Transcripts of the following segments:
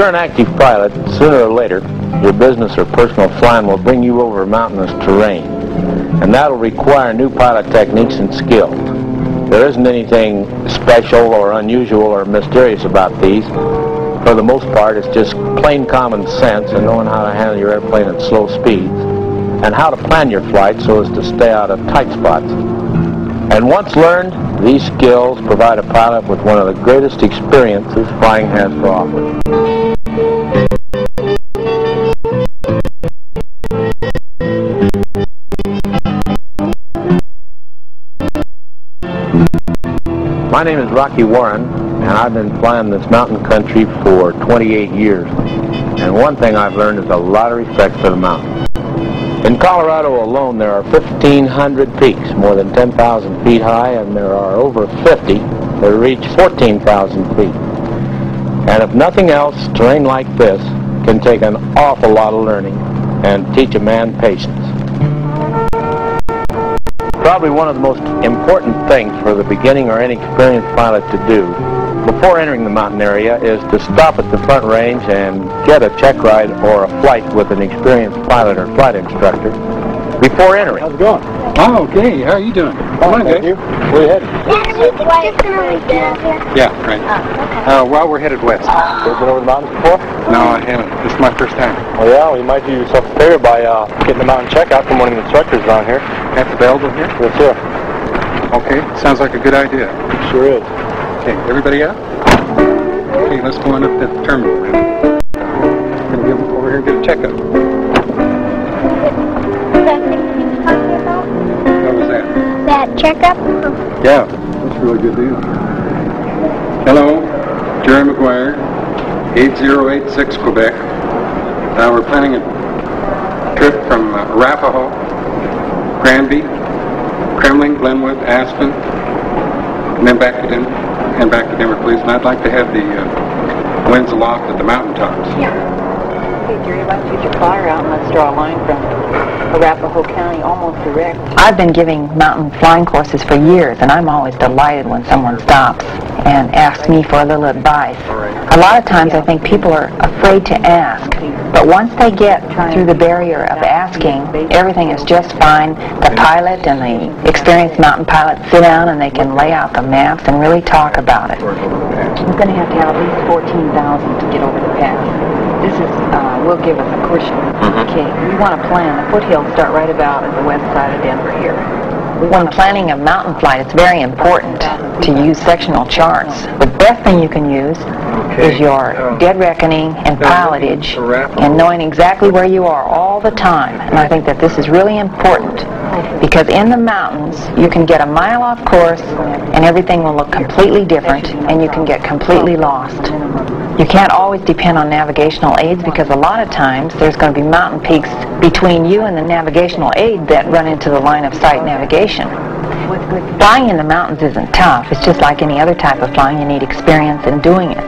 If you're an active pilot, sooner or later, your business or personal flying will bring you over mountainous terrain. And that'll require new pilot techniques and skills. There isn't anything special or unusual or mysterious about these. For the most part, it's just plain common sense and knowing how to handle your airplane at slow speeds and how to plan your flight so as to stay out of tight spots. And once learned, these skills provide a pilot with one of the greatest experiences flying has to offer. My name is Rocky Warren, and I've been flying this mountain country for 28 years. And one thing I've learned is a lot of respect for the mountains. In Colorado alone, there are 1,500 peaks, more than 10,000 feet high, and there are over 50 that reach 14,000 feet. And if nothing else, terrain like this can take an awful lot of learning and teach a man patience. Probably one of the most important things for the beginning or inexperienced pilot to do before entering the mountain area is to stop at the front range and get a check ride or a flight with an experienced pilot or flight instructor before entering. How's it going? Oh, okay. How are you doing? Fine, thank you. Where you headed? Yeah, yeah right. Uh, well, we're headed west. You ever been over the mountains before? No, I haven't. This is my first time. Well, yeah, well, you might do yourself a favor by uh, getting a mountain checkout from one of the instructors around here. That's available here? Yes, sir. Okay. Sounds like a good idea. Sure is. Okay, everybody out? Okay, let's go on up to the terminal. We're going to be over here and get a checkup. Checkup? Yeah, that's a really good deal. Hello, Jerry McGuire, 8086 Quebec. Uh, we're planning a trip from uh, Arapahoe, Granby, Kremling, Glenwood, Aspen, and then back to Denver, and back to Denver, please. And I'd like to have the uh, winds aloft at the mountaintops. Yeah. Okay, Jerry, why don't you get your flyer out and let's draw a line from Arapahoe County almost direct. I've been giving mountain flying courses for years, and I'm always delighted when someone stops and asks me for a little advice. A lot of times I think people are afraid to ask, but once they get through the barrier of asking, everything is just fine. The pilot and the experienced mountain pilot sit down and they can lay out the maps and really talk about it. We're going to have to have at least 14,000 to get over the pass. This is, uh, will give us a cushion. Mm-hmm. Okay, we want to plan. The foothills start right about at the west side of Denver here. We When planning a mountain flight, it's very important to use sectional charts. The best thing you can use is your uh, dead reckoning and uh, pilotage and knowing exactly where you are all the time. And I think that this is really important because in the mountains, you can get a mile off course and everything will look completely different and you can get completely lost. You can't always depend on navigational aids because a lot of times there's going to be mountain peaks between you and the navigational aid that run into the line of sight navigation. Flying in the mountains isn't tough. It's just like any other type of flying. You need experience in doing it.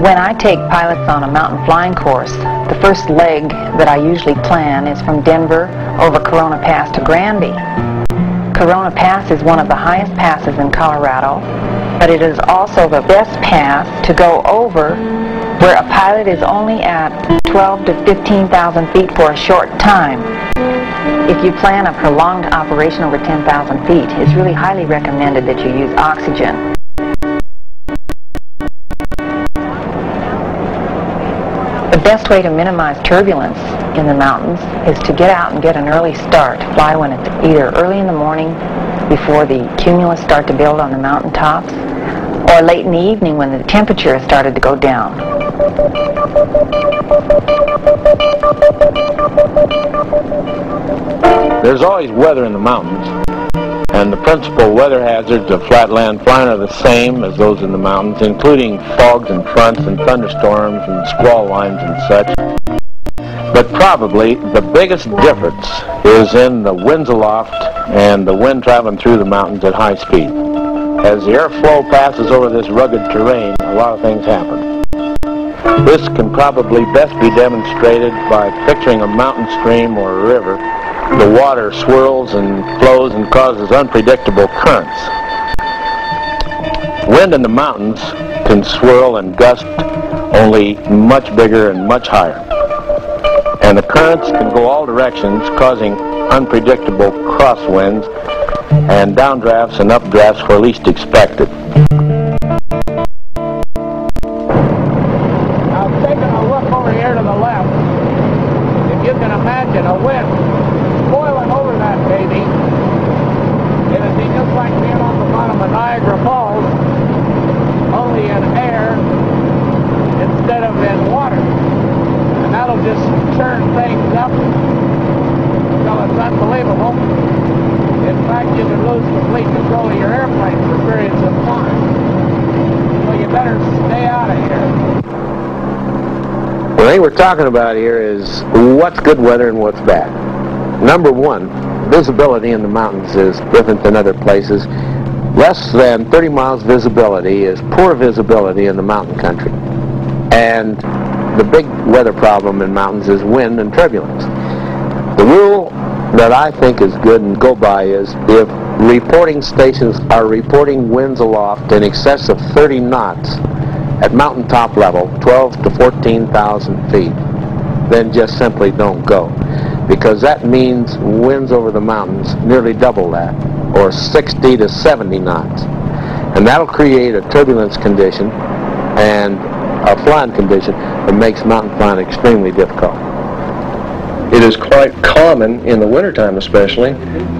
When I take pilots on a mountain flying course, the first leg that I usually plan is from Denver over Corona Pass to Granby. Corona Pass is one of the highest passes in Colorado, but it is also the best pass to go over where a pilot is only at 12 to 15,000 feet for a short time. If you plan a prolonged operation over 10,000 feet, it's really highly recommended that you use oxygen. The best way to minimize turbulence in the mountains is to get out and get an early start. Fly when it's either early in the morning before the cumulus start to build on the mountain tops or late in the evening when the temperature has started to go down. There's always weather in the mountains, and the principal weather hazards of flatland flying are the same as those in the mountains, including fogs and fronts and thunderstorms and squall lines and such. But probably the biggest difference is in the winds aloft and the wind traveling through the mountains at high speed. As the airflow passes over this rugged terrain, a lot of things happen. This can probably best be demonstrated by picturing a mountain stream or a river. The water swirls and flows and causes unpredictable currents. Wind in the mountains can swirl and gust only much bigger and much higher. And the currents can go all directions, causing unpredictable crosswinds and downdrafts and updrafts where least expected. Now, taking a look over here to the left, if you can imagine a wind boiling over that baby, it'd be just like being on the bottom of Niagara Falls, only in air instead of in water. And that'll just turn things up until it's unbelievable. In fact, you can lose complete control of your airplane for periods of time. So you better stay out of here. The thing we're talking about here is what's good weather and what's bad. Number one, visibility in the mountains is different than other places. Less than 30 miles visibility is poor visibility in the mountain country. And the big weather problem in mountains is wind and turbulence. The rule that I think is good and go by is if reporting stations are reporting winds aloft in excess of 30 knots at mountaintop level, 12 to 14,000 feet, then just simply don't go. Because that means winds over the mountains nearly double that, or 60 to 70 knots. And that'll create a turbulence condition and a flying condition that makes mountain flying extremely difficult. It is quite common, in the wintertime especially,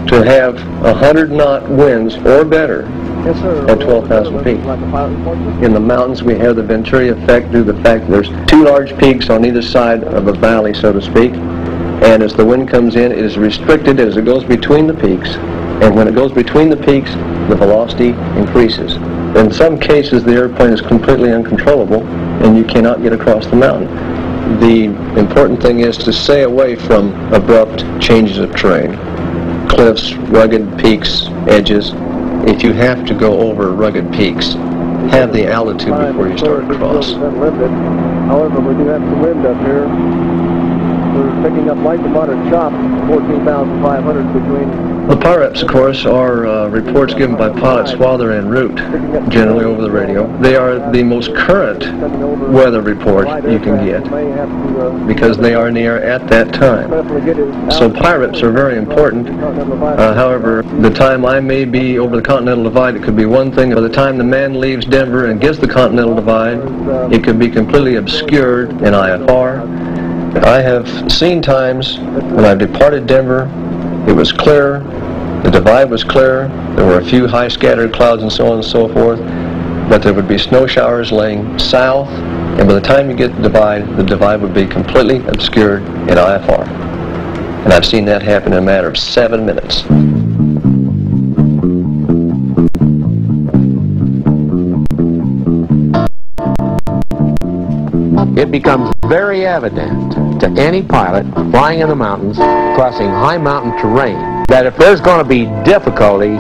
to have 100 knot winds or better Yes, sir. At 12,000 feet. Like a pilot report, sir? In the mountains, we have the Venturi effect due to the fact that there's two large peaks on either side of a valley, so to speak. And as the wind comes in, it is restricted as it goes between the peaks. And when it goes between the peaks, the velocity increases. In some cases, the airplane is completely uncontrollable, and you cannot get across the mountain. The important thing is to stay away from abrupt changes of terrain. Cliffs, rugged peaks, edges. If you have to go over rugged peaks, have the altitude before you start across. However, we do have some wind up here. We're picking up light to moderate chop, 14,500 between The PIREPs of course, are uh, reports given by pilots while they're en route, generally over the radio. They are the most current weather report you can get because they are air at that time. So PIREPs are very important. Uh, however, the time I may be over the Continental Divide, it could be one thing. By the time the man leaves Denver and gets the Continental Divide, it could be completely obscured in IFR. I have seen times when I've departed Denver, it was clear, the divide was clear, there were a few high scattered clouds and so on and so forth, but there would be snow showers laying south, and by the time you get the divide, the divide would be completely obscured in IFR. And I've seen that happen in a matter of seven minutes. It becomes very evident to any pilot flying in the mountains, crossing high mountain terrain, that if there's going to be difficulty,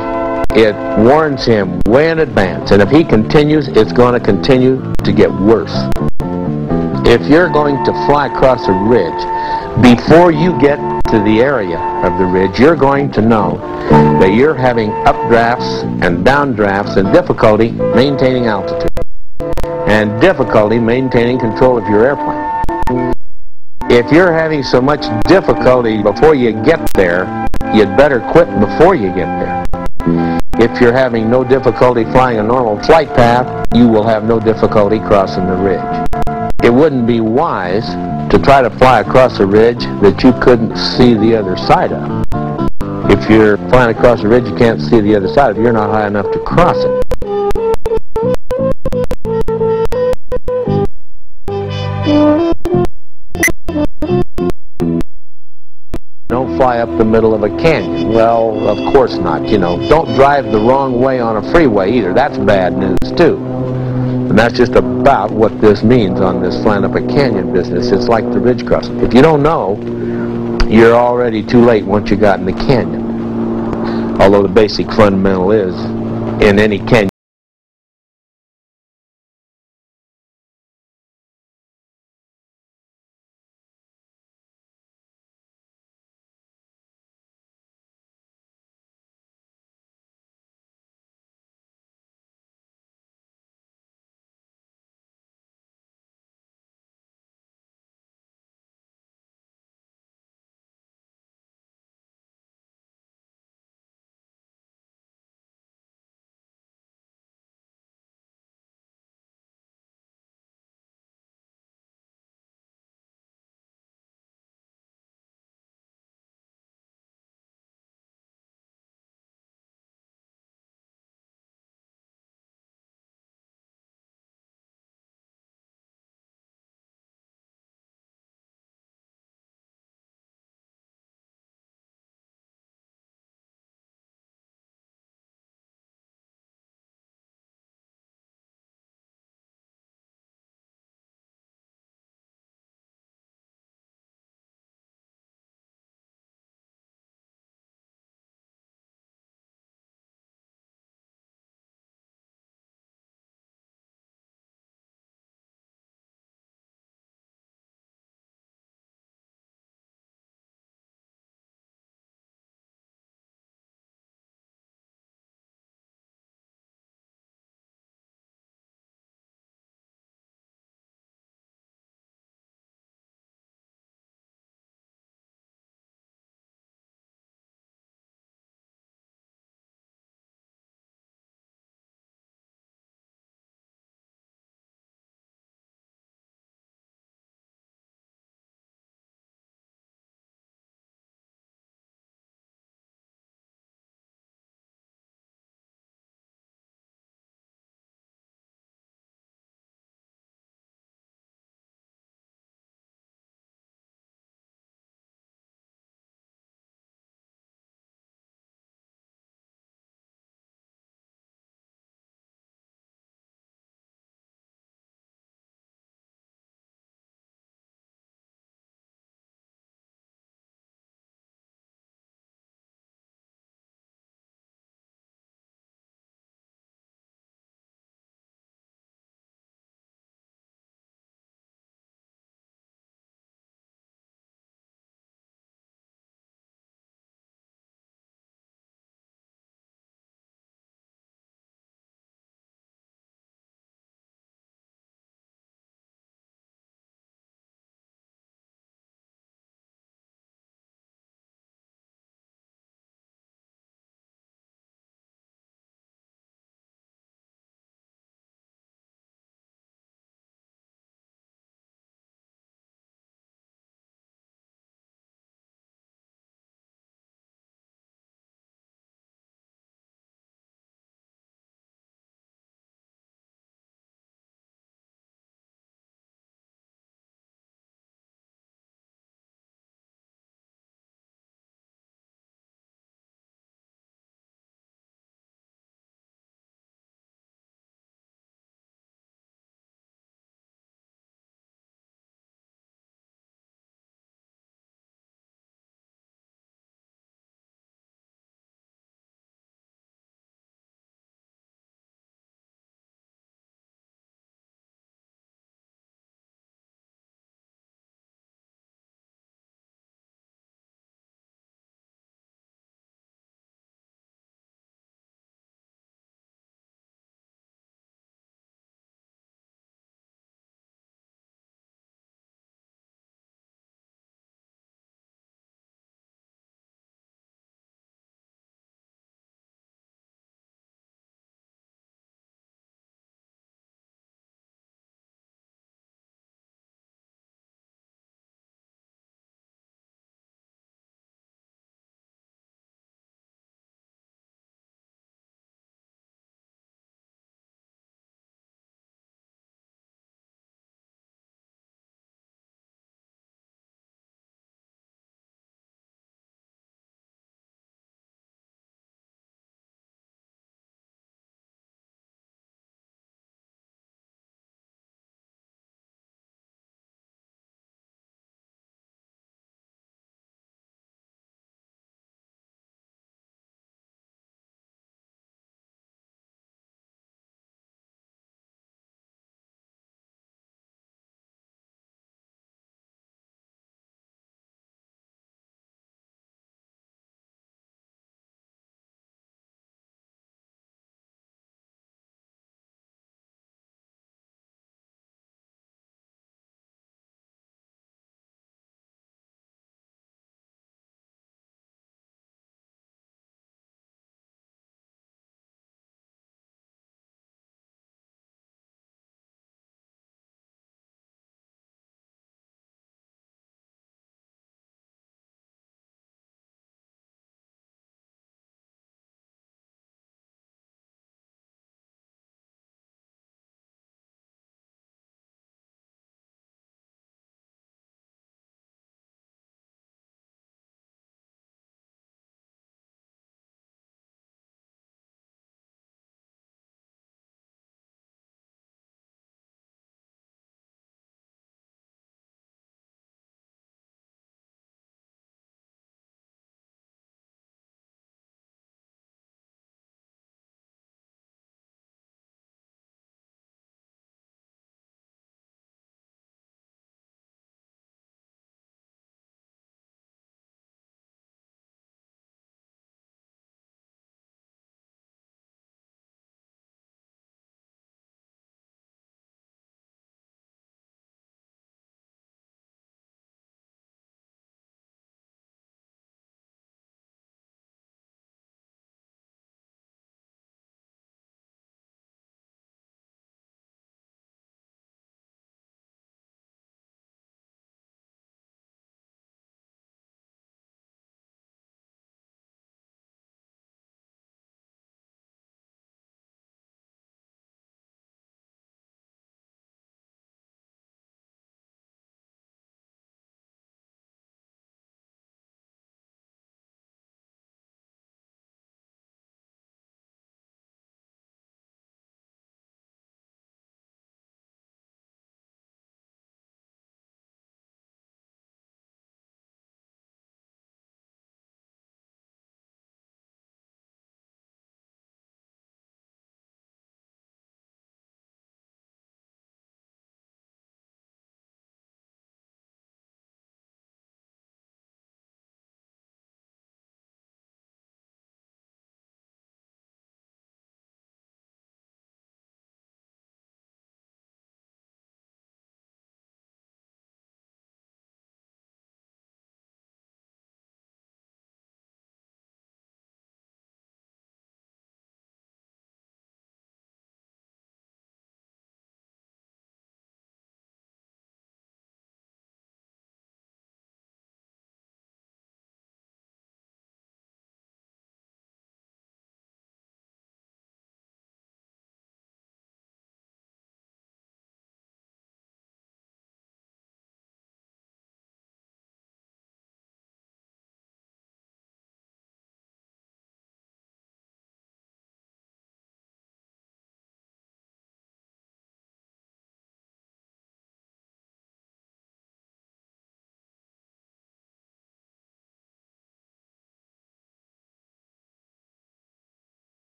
it warns him way in advance. And if he continues, it's going to continue to get worse. If you're going to fly across a ridge, before you get to the area of the ridge, you're going to know that you're having updrafts and downdrafts and difficulty maintaining altitude and difficulty maintaining control of your airplane. If you're having so much difficulty before you get there, you'd better quit before you get there. If you're having no difficulty flying a normal flight path, you will have no difficulty crossing the ridge. It wouldn't be wise to try to fly across a ridge that you couldn't see the other side of. If you're flying across a ridge you can't see the other side of, you're not high enough to cross it. Up the middle of a canyon. Well, of course not. You know, don't drive the wrong way on a freeway either. That's bad news too. And that's just about what this means on this flying up a canyon business. It's like the ridge crossing. If you don't know, you're already too late once you got in the canyon. Although the basic fundamental is, in any canyon,